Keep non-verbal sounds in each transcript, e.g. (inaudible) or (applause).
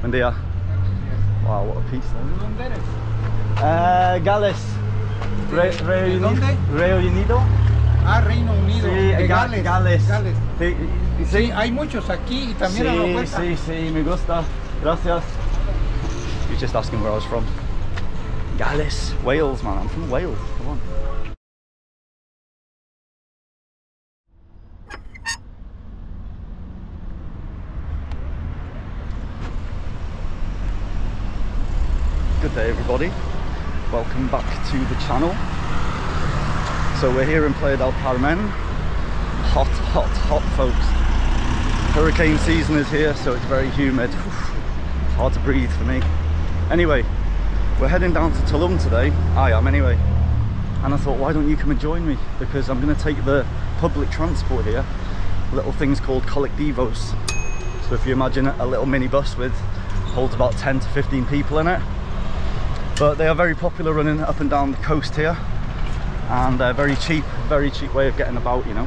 Buen dia. Wow, what a piece. Uh, Gales. Re, Reino, Unido. ¿Dónde? Unido. Ah, Reino Unido. Sí, de Gales. Gales. Gales. Sí, Sí, hay muchos aquí y también a la sí, vuelta. sí, sí, me gusta. Gracias. Was just asking where I was from. Gales, Wales, man. I'm from Wales. Come on. Good day, everybody. Welcome back to the channel. So we're here in Playa del Carmen. Hot, hot, hot, folks. Hurricane season is here, so it's very humid. Hard to breathe for me. Anyway, we're heading down to Tulum today. I am anyway. And I thought, why don't you come and join me? Because I'm going to take the public transport here. Little things called colectivos. So if you imagine a little minibus with holds about 10 to 15 people in it. But they are very popular running up and down the coast here. And they're very cheap, very cheap way of getting about, you know.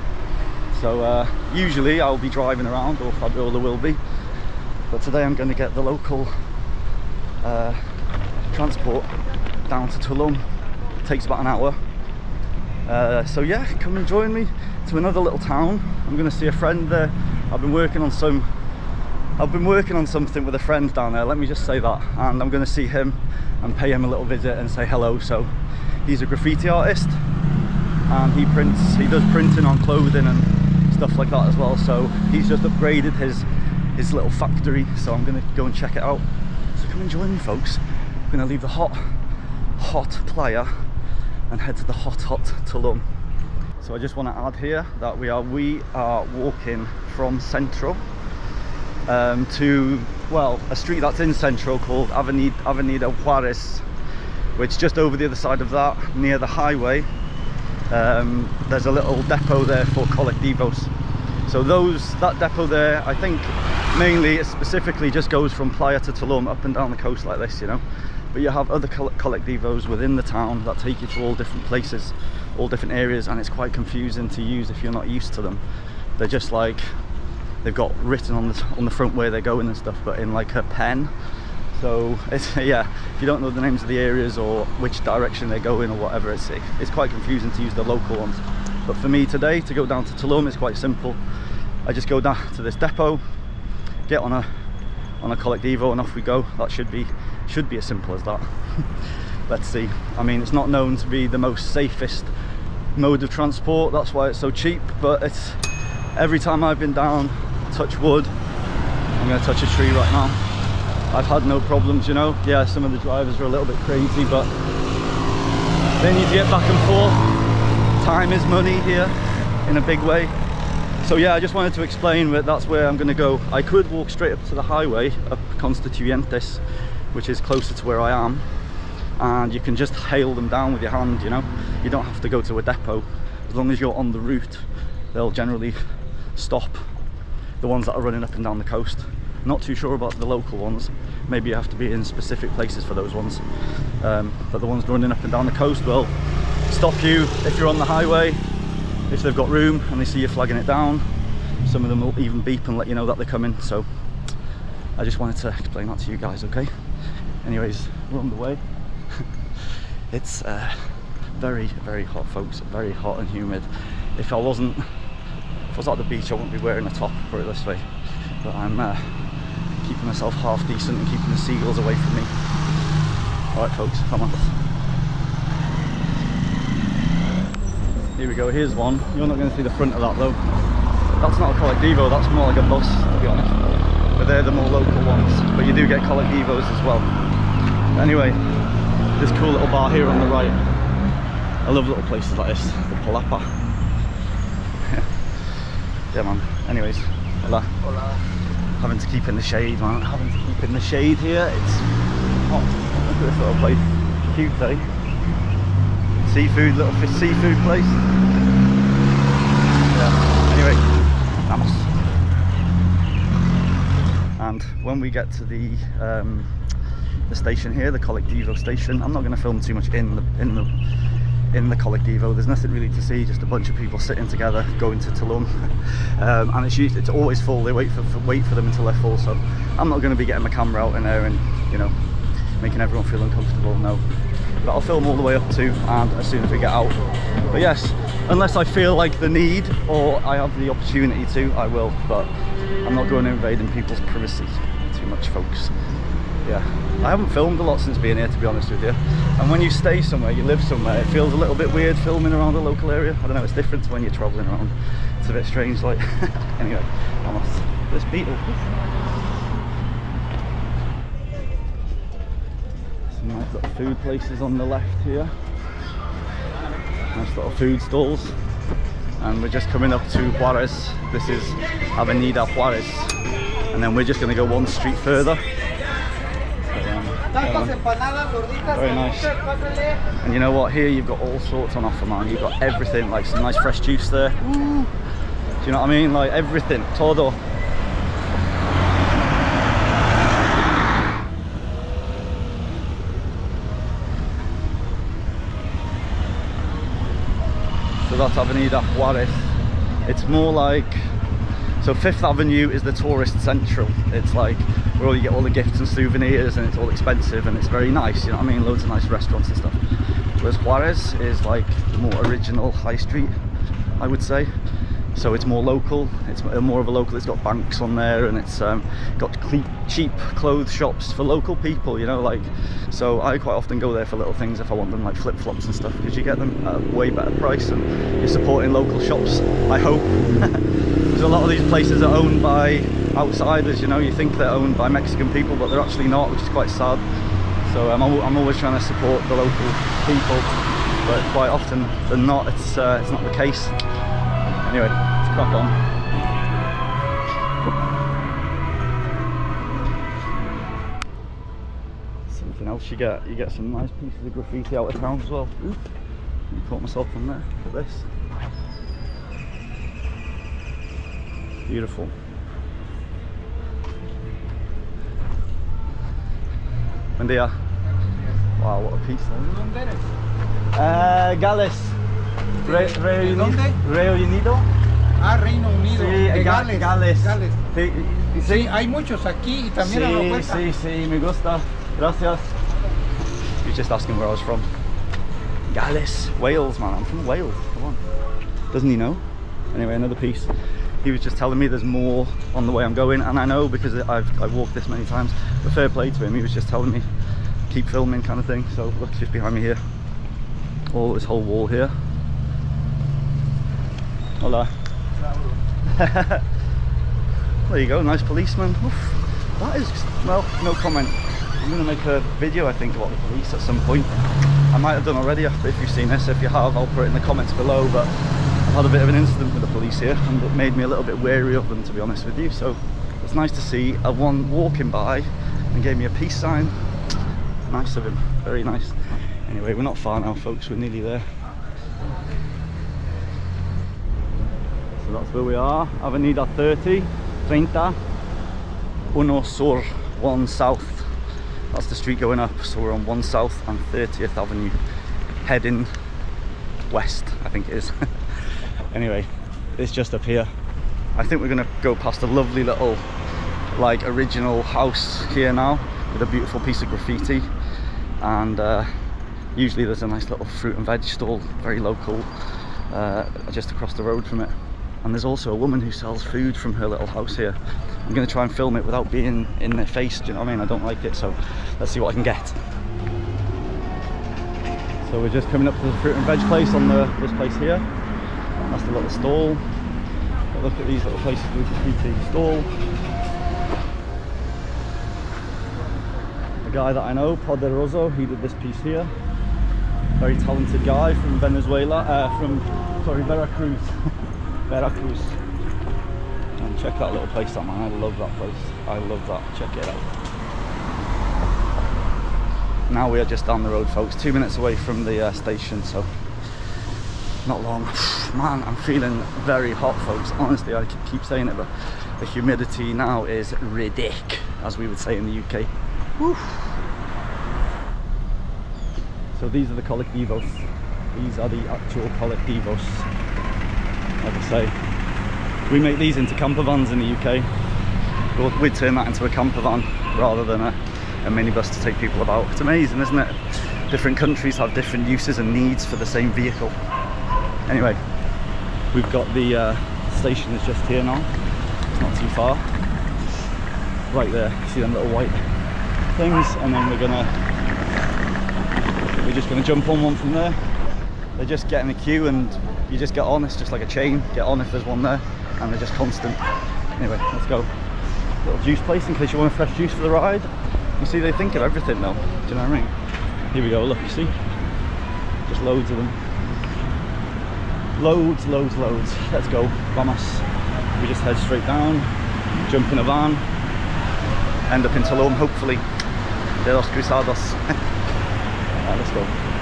So uh, usually I'll be driving around, or Fabiola will be. But today I'm going to get the local uh, transport down to Tulum. takes about an hour. Uh, so yeah, come and join me to another little town. I'm going to see a friend there. I've been working on some. I've been working on something with a friend down there. Let me just say that, and I'm going to see him and pay him a little visit and say hello. So he's a graffiti artist, and he prints. He does printing on clothing and stuff like that as well. So he's just upgraded his his little factory. So I'm going to go and check it out. So come and join me, folks. I'm going to leave the hot, hot playa and head to the hot, hot Tulum. So I just want to add here that we are we are walking from Central um, to well a street that's in Central called Avenida, Avenida Juarez, which just over the other side of that near the highway. Um, there's a little depot there for colectivos. So those that depot there, I think mainly it specifically just goes from Playa to Tulum up and down the coast like this, you know. But you have other colectivos within the town that take you to all different places, all different areas, and it's quite confusing to use if you're not used to them. They're just like they've got written on the on the front where they're going and stuff, but in like a pen. So it's (laughs) yeah, if you don't know the names of the areas or which direction they're going or whatever, it's it's quite confusing to use the local ones. But for me today, to go down to Tulum, it's quite simple. I just go down to this depot, get on a on a collectivo, and off we go. That should be should be as simple as that. (laughs) Let's see. I mean, it's not known to be the most safest mode of transport. That's why it's so cheap. But it's every time I've been down, touch wood. I'm to touch a tree right now. I've had no problems, you know. Yeah, some of the drivers are a little bit crazy, but they need to get back and forth. Time is money here in a big way. So yeah, I just wanted to explain that that's where I'm to go. I could walk straight up to the highway, up Constituyentes, which is closer to where I am. And you can just hail them down with your hand, you know. You don't have to go to a depot. As long as you're on the route, they'll generally stop the ones that are running up and down the coast. Not too sure about the local ones. Maybe you have to be in specific places for those ones. Um, but the ones running up and down the coast will stop you if you're on the highway, if they've got room and they see you flagging it down. Some of them will even beep and let you know that they're coming. So I just wanted to explain that to you guys, okay? Anyways, we're on the way. (laughs) it's uh, very, very hot, folks. Very hot and humid. If I wasn't, if I was at the beach, I wouldn't be wearing a top, put it this way. But I'm uh, keeping myself half decent and keeping the seagulls away from me. All right, folks, come on. Here we go, here's one. You're not going to see the front of that though. That's not a collectivo, that's more like a bus, to be honest. But they're the more local ones. But you do get collectivos as well. Anyway, this cool little bar here on the right. I love little places like this, the Palapa. Yeah man, anyways, hola. Hola. Having to keep in the shade man, having to keep in the shade here. It's hot. Look at this little place. Cute thing. Seafood, little fish seafood place. Yeah. Anyway, vamos. And when we get to the um, the station here, the Colectivo station, I'm not going to film too much in the in the in the Colectivo. There's nothing really to see, just a bunch of people sitting together going to Tulum, (laughs) um, and it's it's always full. They wait for, for wait for them until they're full. So I'm not going to be getting my camera out in there and you know making everyone feel uncomfortable. No, but I'll film all the way up to and as soon as we get out. But yes, unless I feel like the need or I have the opportunity to, I will. But I'm not going to invade in people's privacy too much, folks yeah. I haven't filmed a lot since being here to be honest with you. And when you stay somewhere you live somewhere it feels a little bit weird filming around a local area. I don't know it's different to when you're traveling around. It's a bit strange like (laughs) anyway almost this beetle? Some nice little food places on the left here. Nice little food stalls. And we're just coming up to Juarez. This is Avenida Juarez. And then we're just going to go one street further Tacos, empanadas, gorditas, Very nice. And you know what? Here you've got all sorts on offer, man. You've got everything, like some nice fresh juice there. Ooh. Do you know what I mean? Like everything, todo. So that's Avenida Juarez. It's more like so Fifth Avenue is the tourist central. It's like where you get all the gifts and souvenirs and it's all expensive and it's very nice, you know what I mean? Loads of nice restaurants and stuff. Whereas Juarez is like the more original high street, I would say. So it's more local, it's more of a local, it's got banks on there and it's um, got cheap clothes shops for local people, you know, like, so I quite often go there for little things if I want them, like flip-flops and stuff, because you get them at a way better price and you're supporting local shops, I hope. (laughs) Because a lot of these places are owned by outsiders, you know, you think they're owned by Mexican people, but they're actually not, which is quite sad. So um, I'm, always trying to support the local people, but quite often than not, it's, uh, it's not the case. Anyway, let's crack on. Something else you get, you get some nice pieces of graffiti out of town as well. Oop, caught myself on there. At this. Beautiful. Buen. Wow, what a piece. Uh, Gales. Re, ¿De Reuni- dónde? Reino Unido. Ah, Reino Unido. Sí, de Ga- Gales. Gales. Gales. Sí, Sí, hay muchos aquí y también en la sí, puerta. sí, sí, me gusta. Gracias. He was just asking where I was from. Gales, Wales, man. I'm from Wales. Come on. Doesn't he know? Anyway, another piece. He was just telling me there's more on the way I'm going, and I know because I've I've walked this many times. But fair play to him. He was just telling me keep filming, kind of thing. So look, just behind me here. All this whole wall here. Hola. (laughs) There you go, nice policeman. Oof. That is, well, no comment. I'm going to make a video, I think, about the police at some point. I might have done already if you've seen this. If you have, I'll put it in the comments below. But I've had a bit of an incident with the police here and it made me a little bit wary of them, to be honest with you. So it's nice to see a one walking by and gave me a peace sign. Nice of him, very nice. Anyway, we're not far now, folks. We're nearly there. That's where we are, Avenida 30, 30, Uno Sur, 1 South. That's the street going up, so we're on 1 South and 30th Avenue, heading west, I think it is. (laughs) anyway, it's just up here. I think we're gonna go past a lovely little, like, original house here now, with a beautiful piece of graffiti. And uh, usually there's a nice little fruit and veg stall, very local, uh, just across the road from it. And there's also a woman who sells food from her little house here. I'm going to try and film it without being in their face, do you know what I mean? I don't like it, so let's see what I can get. So we're just coming up to the fruit and veg place on the this place here. That's the little stall. But look at these little places with graffiti stall. A guy that I know, Poderoso, he did this piece here. Very talented guy from Venezuela, uh, from sorry Veracruz. (laughs) Veracruz. And check that little place out, man. I love that place. I love that. Check it out. Now we are just down the road, folks. Two minutes away from the uh, station, so not long. (sighs) Man, I'm feeling very hot, folks. Honestly, I keep saying it, but the humidity now is ridic, as we would say in the UK. Woo. So these are the colectivos. These are the actual colectivos. Like I say, we make these into camper vans in the UK. We'd turn that into a camper van rather than a, a minibus to take people about. It's amazing, isn't it? Different countries have different uses and needs for the same vehicle. Anyway, we've got the uh, station is just here now. It's not too far. Right there, see them little white things, and then we're gonna we're just gonna jump on one from there. they're just getting a queue and you just get on. It's just like a chain. Get on if there's one there, and they're just constant. Anyway, let's go. Little juice place in case you want a fresh juice for the ride. You see, they think of everything though. Do you know what I mean? Here we go. Look, you see, just loads of them. Loads, loads, loads. Let's go. Vamos. We just head straight down, jump in a van, end up in Tulum, hopefully. De los Cruzados. (laughs) Right, let's go.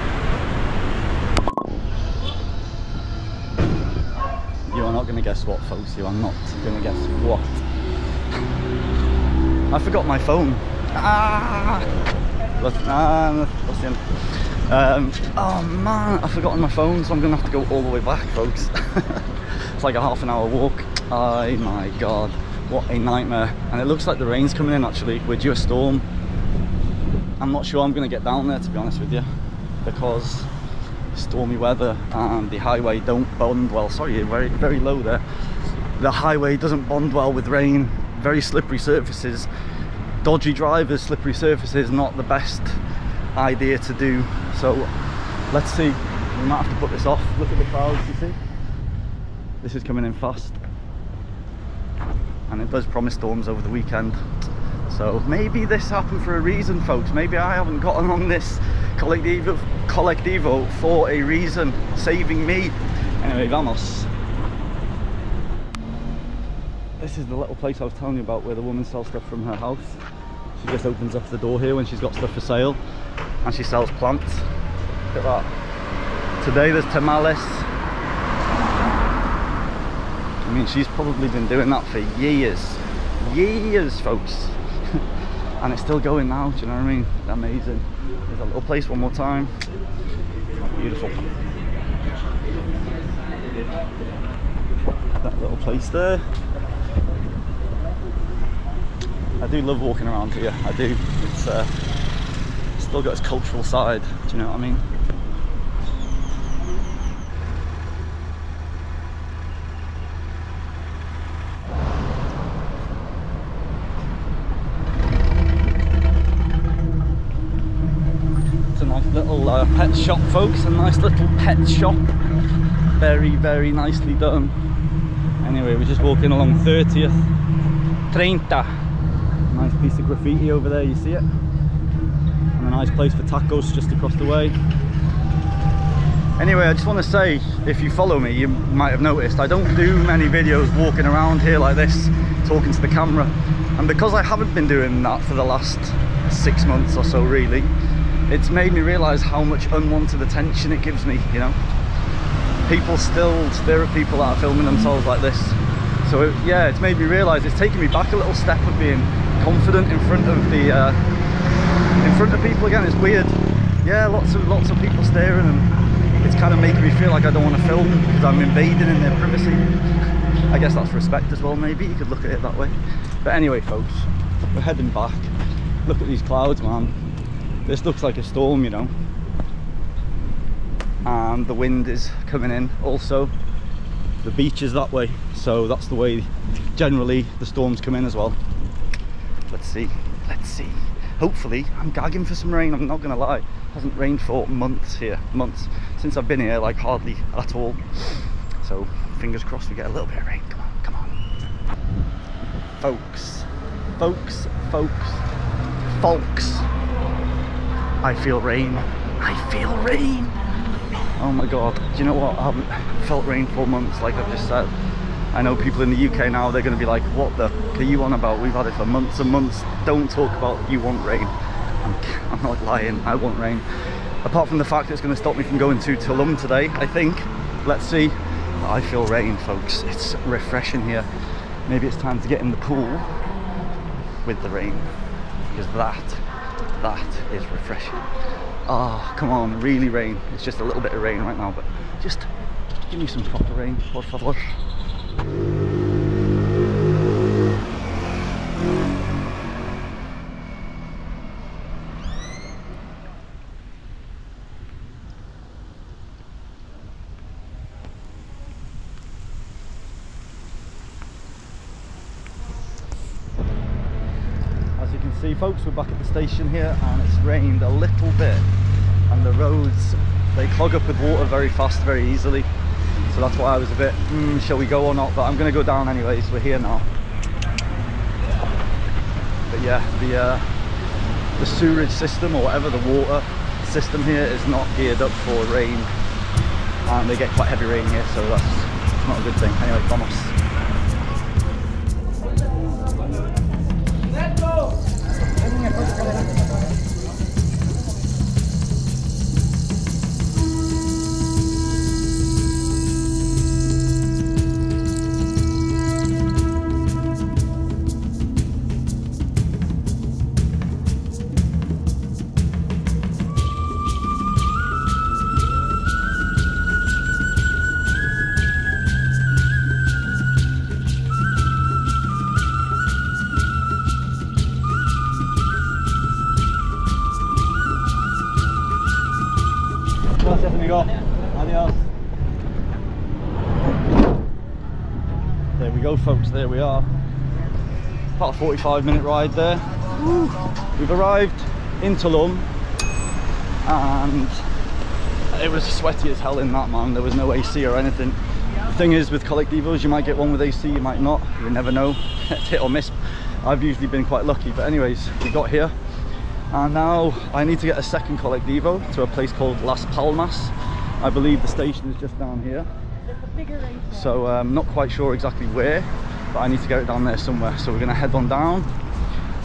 Not going to guess what, folks. You are not going to guess what. I forgot my phone. Ah! Look, ah, lo siento. Um, oh man, I've forgotten my phone, so I'm going to have to go all the way back, folks. (laughs) it's like a half an hour walk. Oh my god, what a nightmare. And it looks like the rain's coming in actually. We're due a storm. I'm not sure I'm going to get down there, to be honest with you, because stormy weather and the highway don't bond well. Sorry, very, very low there. The highway doesn't bond well with rain. Very slippery surfaces. Dodgy drivers, slippery surfaces, not the best idea to do. So let's see. We might have to put this off. Look at the clouds, you see? This is coming in fast. And it does promise storms over the weekend. So maybe this happened for a reason, folks. Maybe I haven't gotten on this Collectivo, Collectivo for a reason, saving me. Anyway, vamos. This is the little place I was telling you about where the woman sells stuff from her house. She just opens up the door here when she's got stuff for sale and she sells plants. Look at that. Today there's tamales. I mean, she's probably been doing that for years. Years, folks. (laughs) and it's still going now, do you know what I mean? Amazing. There's a little place one more time. Beautiful. That little place there. I do love walking around here. I do. It's uh, still got its cultural side. Do you know what I mean? It's a uh, pet shop, folks. A nice little pet shop. Very, very nicely done. Anyway, we're just walking along 30th. 30 nice piece of graffiti over there you see it and a nice place for tacos just across the way anyway i just want to say if you follow me you might have noticed i don't do many videos walking around here like this talking to the camera and because i haven't been doing that for the last six months or so really it's made me realize how much unwanted attention it gives me you know? People still stare at people that are filming themselves like this. So it, yeah it's made me realize it's taken me back a little step of being confident in front of the uh, in front of people again. It's weird. Yeah lots of lots of people staring and it's kind of making me feel like I don't want to film because I'm invading in their privacy. I guess that's respect as well maybe. You could look at it that way. But anyway folks we're heading back. Look at these clouds man this looks like a storm you know. And the wind is coming in also. The beach is that way so that's the way generally the storms come in as well. Let's see let's see. Hopefully i'm gagging for some rain i'm not gonna lie. It hasn't rained for months here months since i've been here like hardly at all. So fingers crossed we get a little bit of rain. Come on come on. Folks folks folks folks i feel rain i feel rain oh my god do you know what i haven't felt rain for months like i've just said I know people in the UK now, they're going to be like, what the are you on about? We've had it for months and months. Don't talk about you want rain. I'm, (laughs) I'm not lying, I want rain. Apart from the fact that it's going to stop me from going to Tulum today, I think. Let's see. I feel rain, folks. It's refreshing here. Maybe it's time to get in the pool with the rain. Because that that is refreshing. Oh, come on, really rain. It's just a little bit of rain right now, but just give me some proper rain, por favor. As you can see folks, we're back at the station here and it's rained a little bit and the roads, they clog up with water very fast, very easily. So that's why I was a bit, hmm, shall we go or not? But I'm gonna go down anyways, we're here now. But yeah, the, uh, the sewerage system or whatever, the water system here is not geared up for rain and they get quite heavy rain here, so that's not a good thing. Anyway, vamos. Gracias. Go, folks. There we are. About a 45 minute ride there. Woo. We've arrived in Tulum and it was sweaty as hell in that man. There was no AC or anything. The thing is with Collectivos, you might get one with AC, you might not. You never know. it's (laughs) hit or miss. I've usually been quite lucky. But anyways, we got here and now I need to get a second Collectivo to a place called Las Palmas. I believe the station is just down here. So I'm um, not quite sure exactly where, but I need to get it down there somewhere. So we're gonna head on down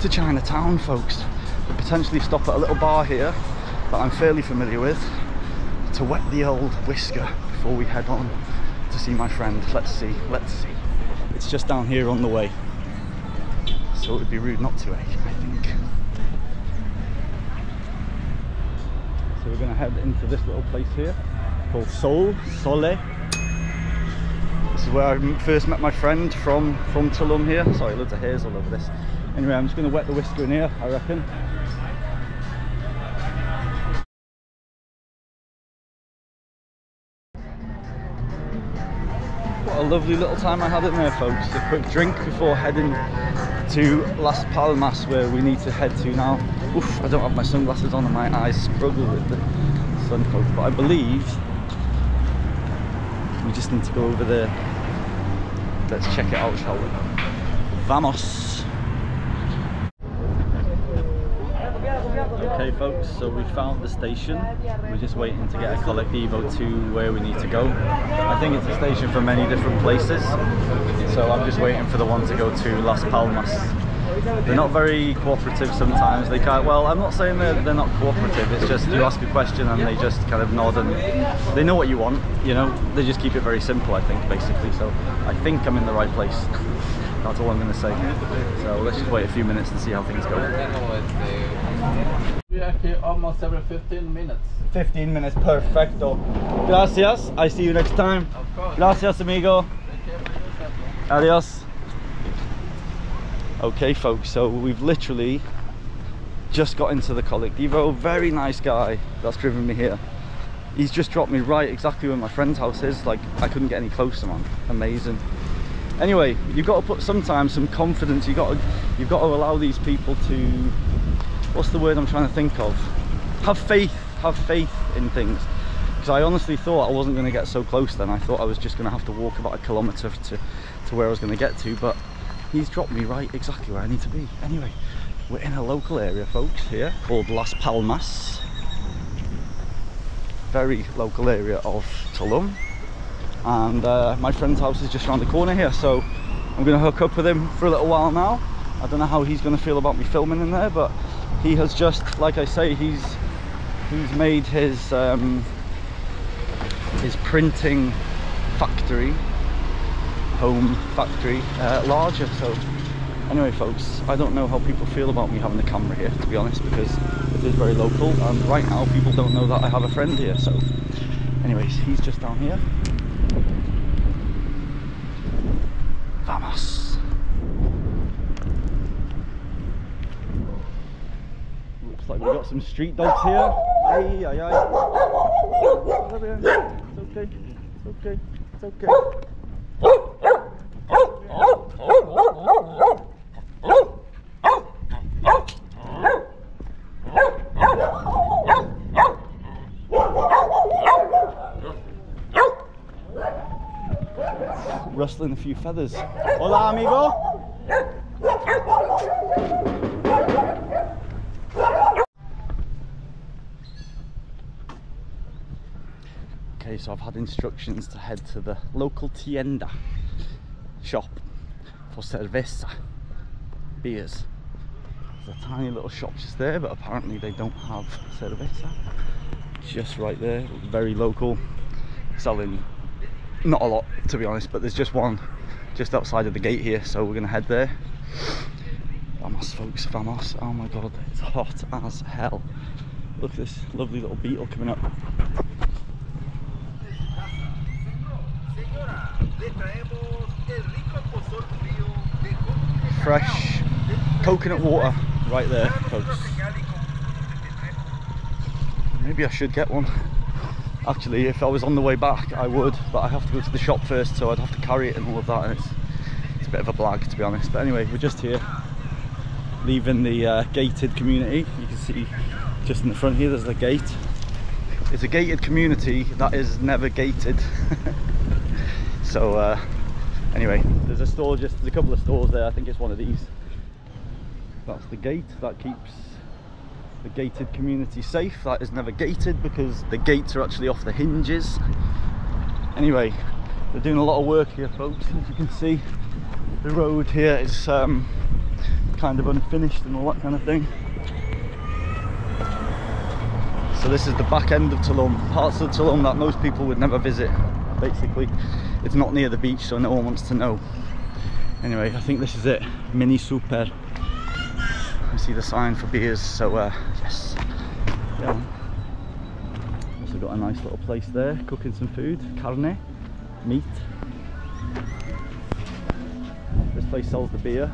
to Chinatown, folks. We'll potentially stop at a little bar here that I'm fairly familiar with to wet the old whisker before we head on to see my friend. Let's see, let's see. It's just down here on the way. So it would be rude not to, eh, I think. So we're going to head into this little place here called Sol, Sole. This is where I first met my friend from, from Tulum here. Sorry, loads of hairs all over this. Anyway, I'm just going to wet the whisker in here, I reckon. What a lovely little time I had in there, folks. A quick drink before heading to Las Palmas, where we need to head to now. Oof, I don't have my sunglasses on and my eyes struggle with the sun but I believe just need to go over there. Let's check it out, shall we? Vamos! Okay folks, so we found the station. We're just waiting to get a Collectivo to where we need to go. I think it's a station for many different places. So I'm just waiting for the one to go to Las Palmas. They're not very cooperative sometimes. They can't, well, I'm not saying they're, they're not cooperative. It's just you ask a question and they just kind of nod and they know what you want, you know. They just keep it very simple, I think, basically. So I think I'm in the right place. That's all I'm going to say. So let's just wait a few minutes and see how things go. We are here almost every 15 minutes. 15 minutes, perfecto. Gracias. I see you next time. Of course. Gracias, amigo. Take care of yourself. Adios. Okay, folks, so we've literally just got into the Collectivo. Very nice guy that's driven me here. He's just dropped me right exactly where my friend's house is. Like, I couldn't get any closer, man. Amazing. Anyway, you've got to put sometimes some confidence. You've got to, you've got to allow these people to, what's the word I'm trying to think of? Have faith, have faith in things. Because I honestly thought I wasn't going to get so close then. I thought I was just going to have to walk about a kilometre to, to where I was going to get to. But he's dropped me right exactly where I need to be. Anyway, we're in a local area, folks, here called Las Palmas. Very local area of Tulum. And uh, my friend's house is just around the corner here, so I'm going to hook up with him for a little while now. I don't know how he's going to feel about me filming in there, but he has just, like I say, he's he's made his um, his printing factory home factory uh, larger so Anyway, folks, I don't know how people feel about me having the camera here, to be honest, because it is very local, and right now people don't know that I have a friend here. So, anyways, he's just down here. Vamos. Looks like we've got some street dogs here. Ay, ay, ay. It's okay. It's okay. It's okay. Rustling a few feathers. Hola, amigo. Okay, so I've had instructions to head to the local tienda shop for cerveza beers. There's a tiny little shop just there, but apparently they don't have cerveza. Just right there, very local, selling not a lot to be honest, but there's just one just outside of the gate here, so we're gonna head there. Vamos, folks, vamos! Oh my god, it's hot as hell. Look at this lovely little beetle coming up. Fresh coconut water right there, folks. Maybe I should get one. Actually, if I was on the way back, I would, but I have to go to the shop first, so I'd have to carry it and all of that, and it's, it's a bit of a blag, to be honest. But anyway, we're just here, leaving the uh, gated community. You can see just in the front here, there's the gate. It's a gated community that is never gated. (laughs) so, uh, anyway, there's a store, just there's a couple of stores there. I think it's one of these. That's the gate that keeps the gated community safe. That is never gated because the gates are actually off the hinges. Anyway, they're doing a lot of work here, folks. As you can see, the road here is um, kind of unfinished and all that kind of thing. So this is the back end of Tulum, parts of Tulum that most people would never visit. Basically, it's not near the beach, so no one wants to know. Anyway, I think this is it. Mini Super. I see the sign for beers, so uh, yes. Yeah. Also got a nice little place there, cooking some food, carne, meat. This place sells the beer,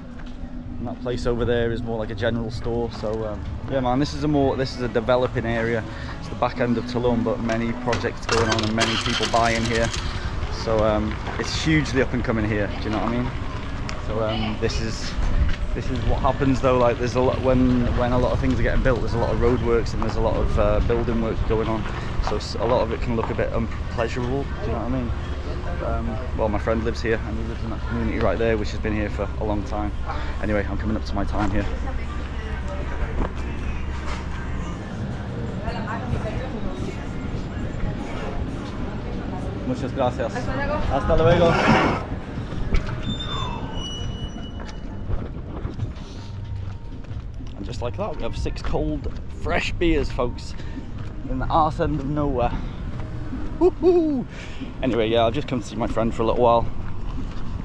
and that place over there is more like a general store. So um, yeah, man, this is a more this is a developing area. It's the back end of Tulum, but many projects going on and many people buying here. So um, it's hugely up and coming here. Do you know what I mean? So um, this is this is what happens though like there's a lot when when a lot of things are getting built there's a lot of roadworks and there's a lot of uh, building work going on so a lot of it can look a bit unpleasurable do you know what I mean um, well my friend lives here and he lives in that community right there which has been here for a long time anyway I'm coming up to my time here Muchas gracias. Hasta luego. Like that, we have six cold, fresh beers, folks, in the arse end of nowhere. Woohoo! Anyway, yeah, I've just come to see my friend for a little while.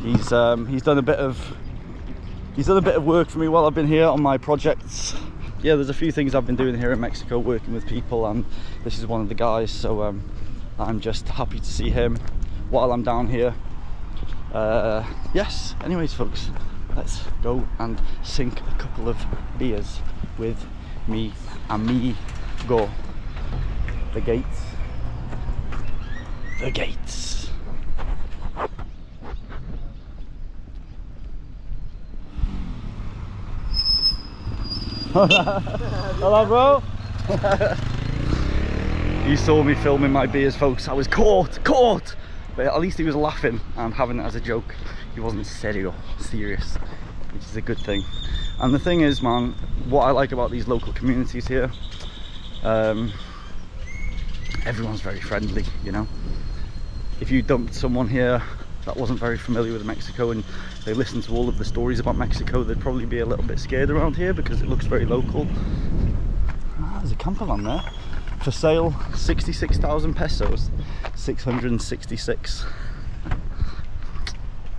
He's um, he's done a bit of he's done a bit of work for me while I've been here on my projects. Yeah, there's a few things I've been doing here in Mexico, working with people, and this is one of the guys. So um, I'm just happy to see him while I'm down here. Uh, yes. Anyways, folks, let's go and sink a couple of beers with me amigo. The gates. The gates. Hello, bro. (laughs) he saw me filming my beers, folks. I was caught, caught. But at least he was laughing and having it as a joke. He wasn't serio, serious, which is a good thing. And the thing is, man, what I like about these local communities here, um, everyone's very friendly, you know. If you dumped someone here that wasn't very familiar with Mexico and they listened to all of the stories about Mexico, they'd probably be a little bit scared around here because it looks very local. Ah, there's a camper van there for sale 66,000 pesos 666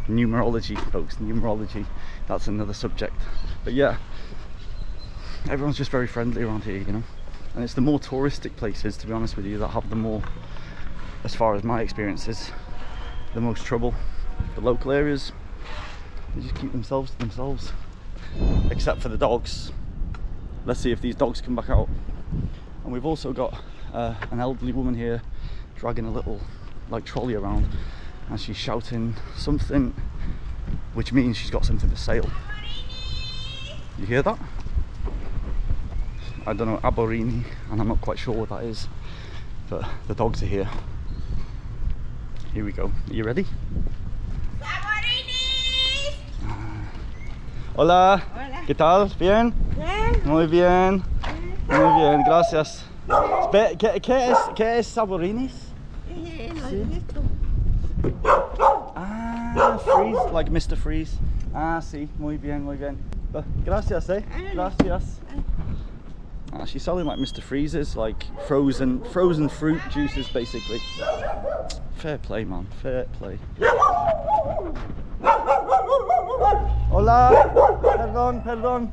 numerology folks numerology that's another subject. But yeah, everyone's just very friendly around here, you know. And it's the more touristic places, to be honest with you, that have the more, as far as my experience is, the most trouble. The local areas, they just keep themselves to themselves, except for the dogs. Let's see if these dogs come back out. And we've also got uh, an elderly woman here dragging a little like trolley around and she's shouting something which means she's got something for sale. You hear that? I don't know Aborini and I'm not quite sure what that is but the dogs are here. Here we go. Are you ready? Hola. Hola. ¿Qué tal? ¿Bien? Bien. Muy bien. Muy bien, gracias. Espe- ¿Qué, qué es, qué es Saborinis? Eh, Sí. Ah, Freeze, like Mr. Freeze. Ah, sí, muy bien, muy bien. Uh, Gracias, eh? Gracias. Ah, she's selling like Mr. Freezes, like frozen, frozen fruit juices, basically. Fair play, man. Fair play. Hola. Perdón, perdón.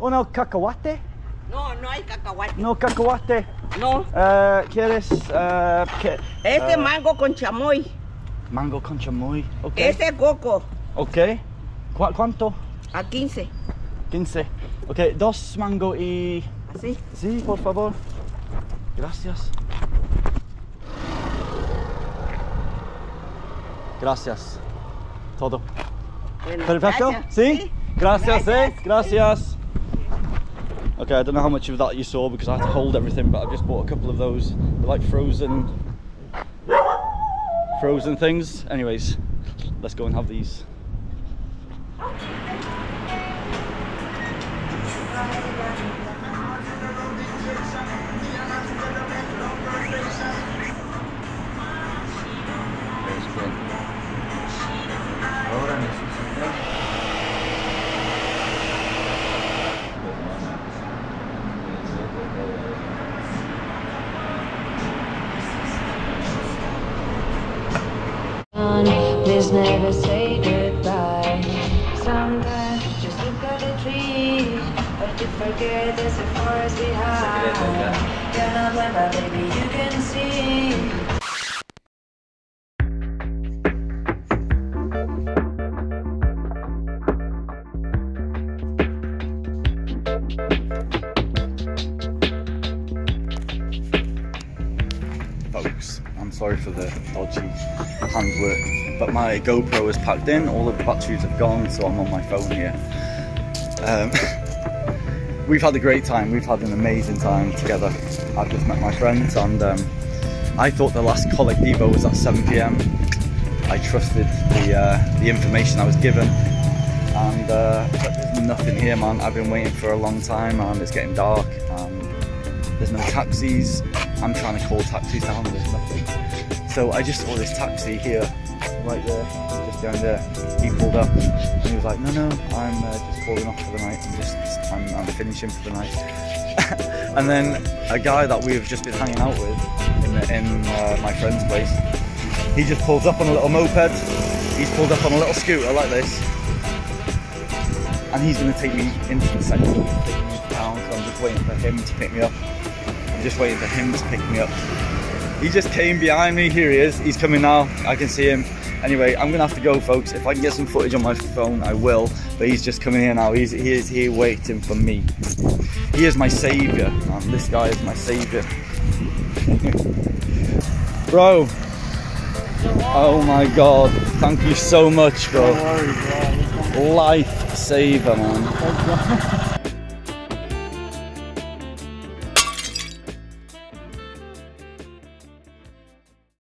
Uno cacahuate? No, no hay cacahuate. No cacahuate. No. Eh, ¿Quieres eh, qué? Este Eh, mango con chamoy. Mango con chamoy? Ok. Este coco Ok. ¿Cu- ¿Cuánto? a 15. 15. Ok, dos mango y... Así. Sí, por favor. Gracias. Gracias. Todo. Bueno, Perfecto? gracias. Sí? Gracias, eh? Gracias. Gracias. Okay, I don't know how much of that you saw because I had to hold everything, but I've just bought a couple of those. They're like frozen, frozen things. Anyways, let's go and have these. Folks. I'm sorry for the dodgy handwork, but my GoPro is packed in, all of the batteries have gone, so I'm on my phone here. Um, (laughs) we've had a great time, we've had an amazing time together. I've just met my friends and um, I thought the last Colectivo was at 7pm. I trusted the, uh, the information I was given and uh, there's nothing here man. I've been waiting for a long time and it's getting dark and there's no taxis. I'm trying to call taxis down, there's nothing. So I just saw this taxi here, right there, down there. He pulled up and he was like, no, no, I'm uh, just calling off for the night. I'm just, I'm, I'm finishing for the night. (laughs) and then a guy that we've just been hanging out with in, the, in uh, my friend's place, he just pulls up on a little moped. He's pulled up on a little scooter like this. And he's going to take me into the centre, take me town. So I'm just waiting for him to pick me up. I'm just waiting for him to pick me up. He just came behind me. Here he is. He's coming now. I can see him. Anyway, I'm gonna have to go, folks. If I can get some footage on my phone, I will. But he's just coming here now. He's he is here waiting for me. He is my savior, man. This guy is my savior. (laughs) bro. Oh my god. Thank you so much, bro. Life saver, man. (laughs)